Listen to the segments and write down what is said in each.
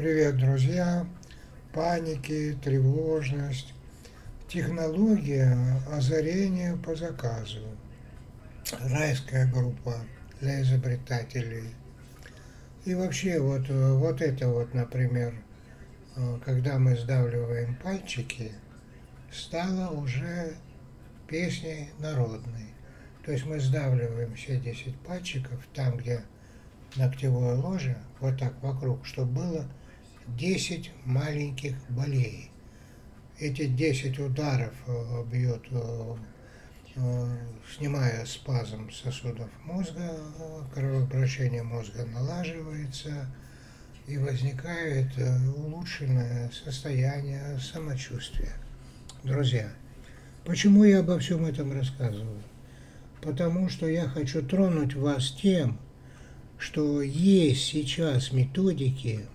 Привет, друзья! Паники, тревожность, технология озарения по заказу. Райская группа для изобретателей. И вообще вот, вот это вот, например, когда мы сдавливаем пальчики, стало уже песней народной. То есть мы сдавливаем все 10 пальчиков там, где ногтевое ложе, вот так вокруг, чтобы было 10 маленьких болей. Эти 10 ударов э, бьет, э, э, снимая спазм сосудов мозга, кровообращение мозга налаживается, и возникает улучшенное состояние самочувствия. Друзья, почему я обо всем этом рассказываю? Потому что я хочу тронуть вас тем, что есть сейчас методики,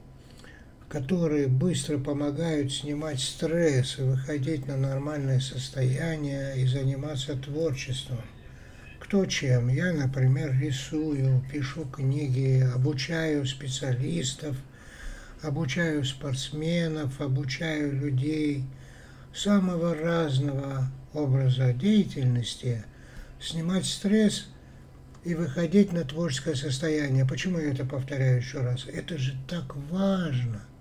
которые быстро помогают снимать стресс и выходить на нормальное состояние и заниматься творчеством. Кто чем? Я, например, рисую, пишу книги, обучаю специалистов, обучаю спортсменов, обучаю людей самого разного образа деятельности, снимать стресс и выходить на творческое состояние. Почему я это повторяю еще раз? Это же так важно –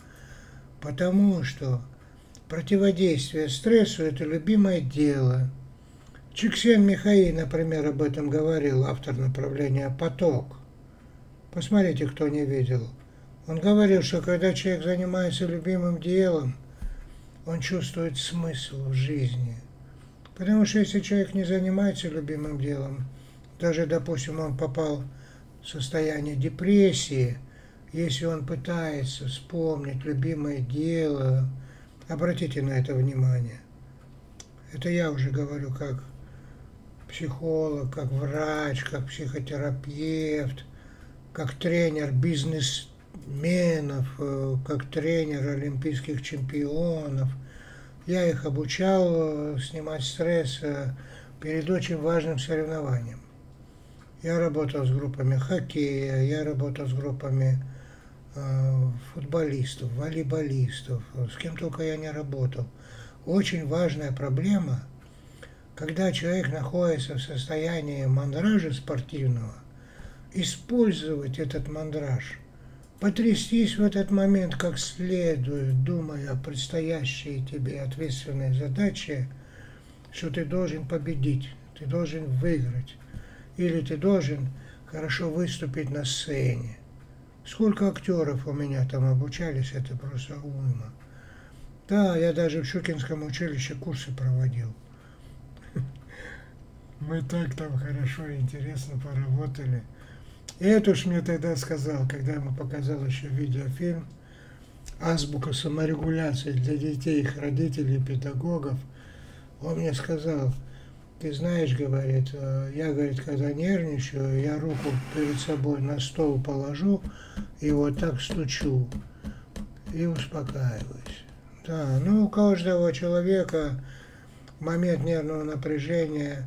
потому что противодействие стрессу – это любимое дело. Чиксен Михаил, например, об этом говорил, автор направления «Поток». Посмотрите, кто не видел. Он говорил, что когда человек занимается любимым делом, он чувствует смысл в жизни. Потому что если человек не занимается любимым делом, даже, допустим, он попал в состояние депрессии – если он пытается вспомнить любимое дело, обратите на это внимание. Это я уже говорю как психолог, как врач, как психотерапевт, как тренер бизнесменов, э, как тренер олимпийских чемпионов. Я их обучал э, снимать стресс э, перед очень важным соревнованием. Я работал с группами хоккея, я работал с группами футболистов, волейболистов, с кем только я не работал. Очень важная проблема, когда человек находится в состоянии мандража спортивного, использовать этот мандраж, потрястись в этот момент как следует, думая о предстоящей тебе ответственной задаче, что ты должен победить, ты должен выиграть, или ты должен хорошо выступить на сцене Сколько актеров у меня там обучались, это просто уйма. Да, я даже в Щукинском училище курсы проводил. Мы так там хорошо и интересно поработали. И это уж мне тогда сказал, когда ему показал еще видеофильм «Азбука саморегуляции для детей, их родителей, педагогов», он мне сказал, ты знаешь, говорит, э, я, говорит, когда нервничаю, я руку перед собой на стол положу и вот так стучу и успокаиваюсь. Да, ну у каждого человека момент нервного напряжения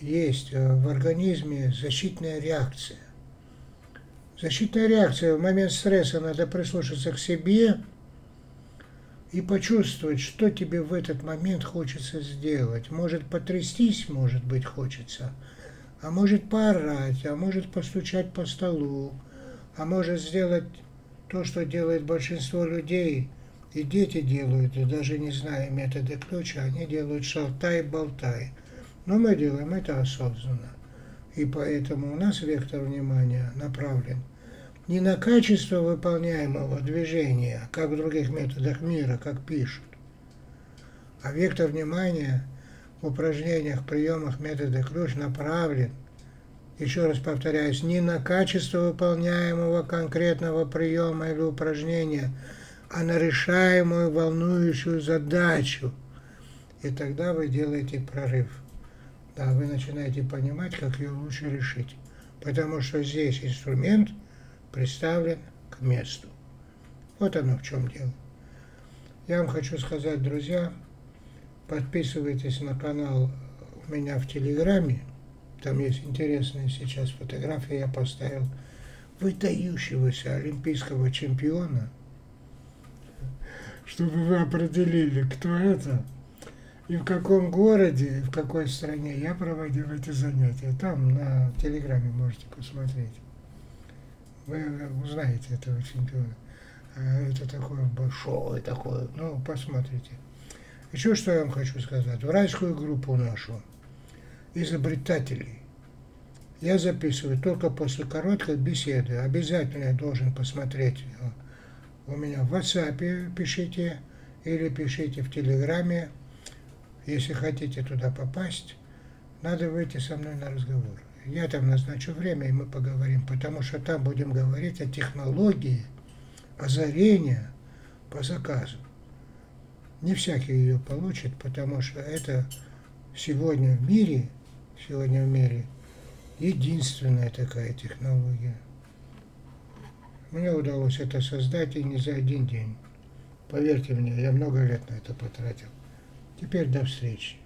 есть э, в организме защитная реакция. Защитная реакция в момент стресса надо прислушаться к себе – и почувствовать, что тебе в этот момент хочется сделать. Может потрястись, может быть, хочется, а может поорать, а может постучать по столу, а может сделать то, что делает большинство людей, и дети делают, и даже не зная методы ключа, они делают шалтай-болтай. Но мы делаем это осознанно. И поэтому у нас вектор внимания направлен – не на качество выполняемого движения, как в других методах мира, как пишут, а вектор внимания в упражнениях, приемах метода ключ направлен, еще раз повторяюсь, не на качество выполняемого конкретного приема или упражнения, а на решаемую волнующую задачу. И тогда вы делаете прорыв. Да, вы начинаете понимать, как ее лучше решить. Потому что здесь инструмент – представлен к месту. Вот оно в чем дело. Я вам хочу сказать, друзья, подписывайтесь на канал у меня в Телеграме. Там есть интересные сейчас фотографии, я поставил выдающегося олимпийского чемпиона чтобы вы определили, кто это и в каком городе, и в какой стране я проводил эти занятия. Там на Телеграме можете посмотреть. Вы узнаете этого чемпиона. А это такое большое такое. Ну, посмотрите. Еще что я вам хочу сказать. В райскую группу нашу изобретателей я записываю только после короткой беседы. Обязательно я должен посмотреть у меня в WhatsApp пишите или пишите в Телеграме. Если хотите туда попасть, надо выйти со мной на разговор. Я там назначу время, и мы поговорим, потому что там будем говорить о технологии озарения по заказу. Не всякий ее получит, потому что это сегодня в мире, сегодня в мире единственная такая технология. Мне удалось это создать и не за один день. Поверьте мне, я много лет на это потратил. Теперь до встречи.